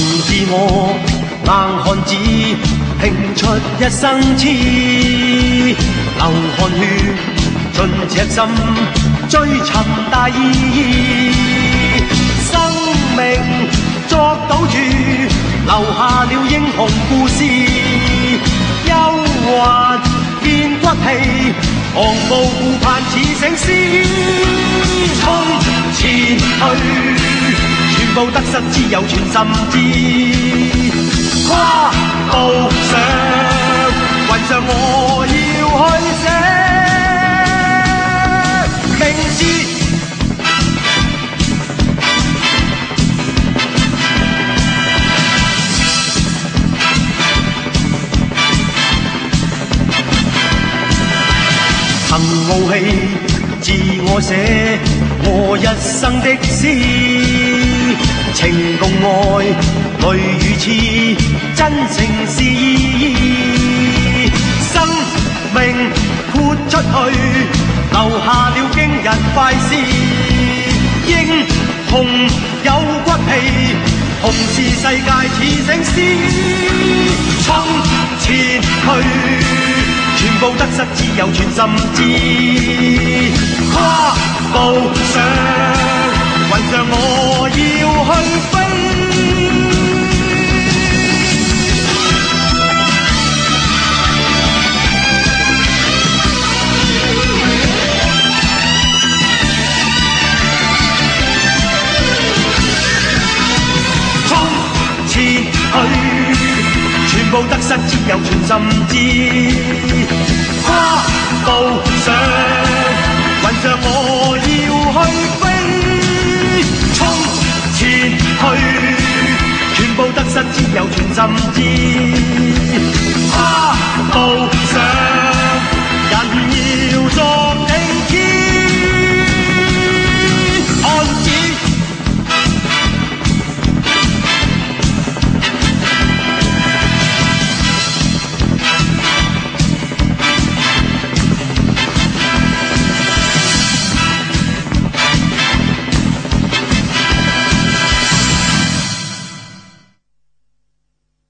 是我硬汉子拼出一生痴，流汗血尽赤心追寻大义，生命作赌注，留下了英雄故事，忧患见骨气，昂步顾盼似醒狮，全部得失自有全心知，跨步上云上我要去写名字。凭傲气，自我写我一生的诗。爱，泪与痴，真情是义。生命豁出去，留下了惊人快事。英雄有骨气，同是世界似醒狮。冲前去，全部得失只有全心知。全部得失只有全心知。跨步上，云着我要去飞。冲前去，全部得失只有全心知。